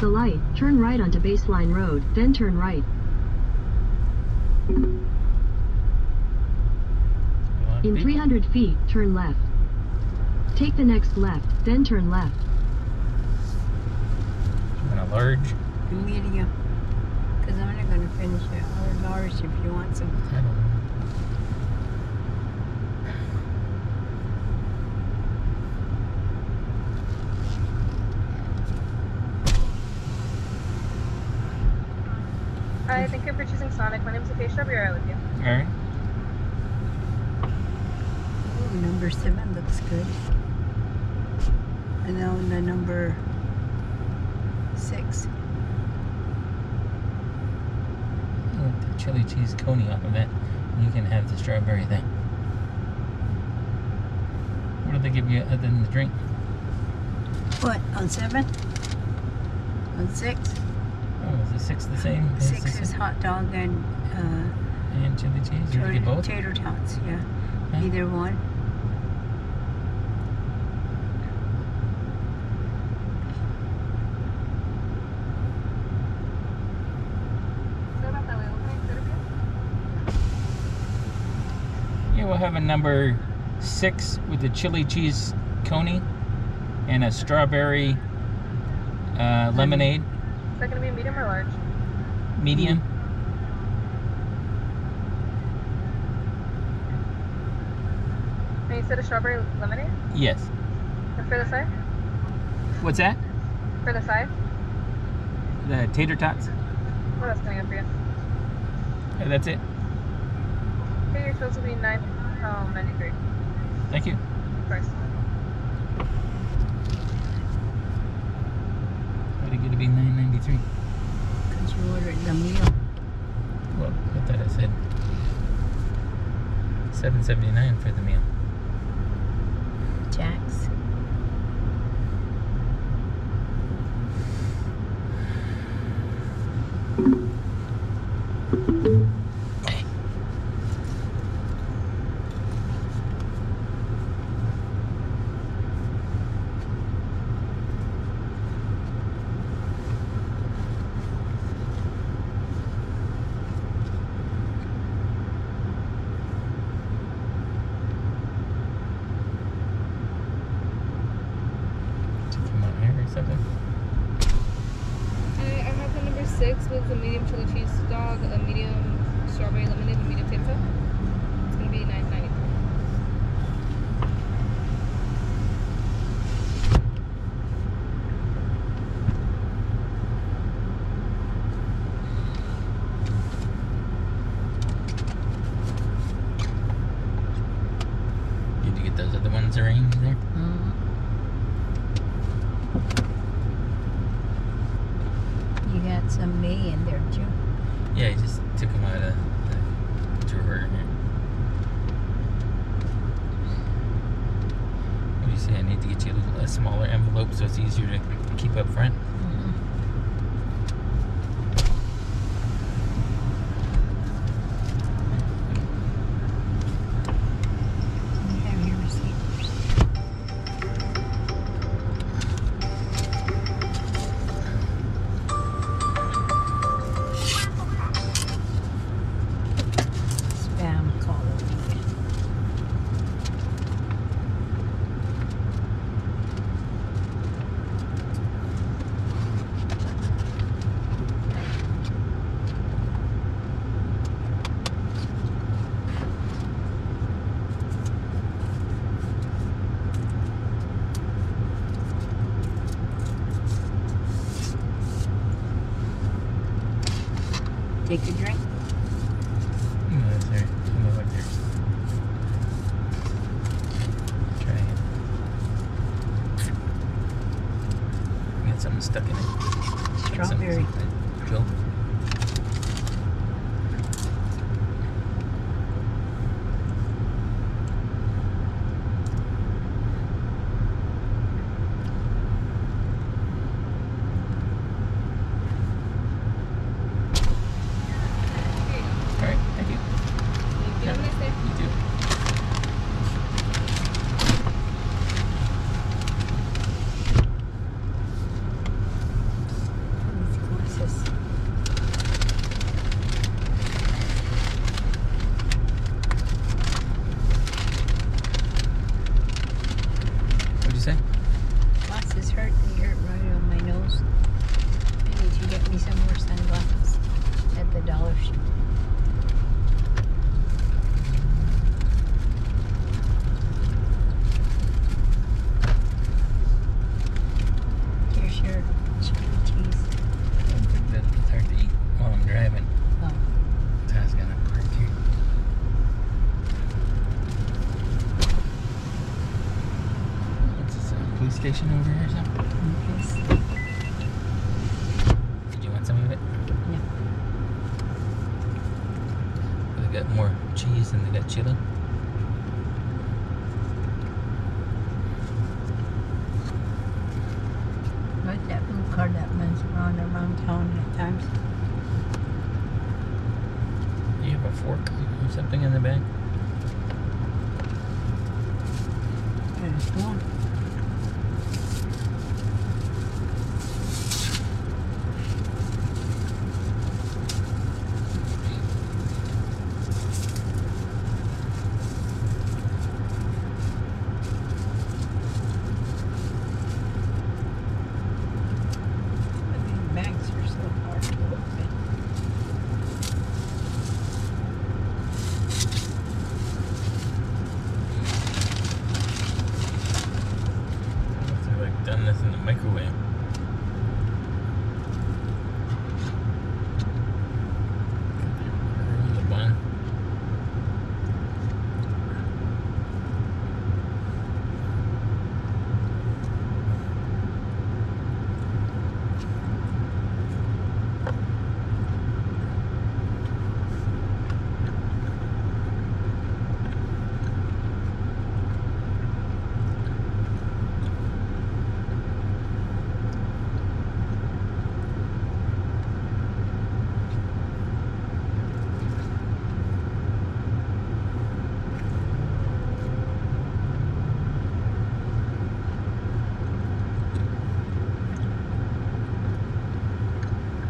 At the light, turn right onto Baseline Road, then turn right. A lot of In 300 feet, turn left. Take the next left, then turn left. And a large. A medium. Because I'm not going to finish it. Or large if you want some. I don't know. Hi, thank you for choosing Sonic. My name is Acacia. I'll be right with you. All right. Ooh, number seven looks good. And now the number six. With the chili cheese coney off of it, you can have the strawberry thing. What do they give you other than the drink? What? On seven? On six? Oh, is the six the same? Six is se- hot dog and uh, and chili cheese. You get both. tater tots. Yeah. Either one. Sorry about that. Wait, what can I consider for you? Yeah, we'll have a number six with the chili cheese coney and a strawberry uh, lemonade, Is that going to be medium or large? medium. And you said a strawberry lemonade? Yes. And for the side? What's that? For the side? The tater tots. What else can I get for you? Yeah, that's it. Okay, your total will be nine um, 93. Thank you. Of course. What did to be? Nine ninety three. Because you ordered the meal. Well, I thought I said seven seventy nine for the meal. Jack's. Took him out here or something. I, I have the number six with the medium chili cheese dog, a medium strawberry lemonade, and medium tater tot. It's gonna be nine ninety three. Did you get those other ones arranged there? Mm. You May in there too. Yeah, I just took them out of the drawer here. What do you say? I need to get you a little a smaller envelope so it's easier to keep up front. You Take a drink. No, that's all right. I'm gonna look. Try it. Got something stuck in it. Strawberry. some- Joe. you say? Lots hurt. They hurt right on my nose. I need to get me some more sunglasses at the dollar store. Station over here or something? Yes. Did you want some of it? Yeah. They got more cheese than they got chili. Like that blue car that runs around around town at times. You have a fork or something in the back? There's one.